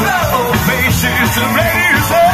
the faces amazing.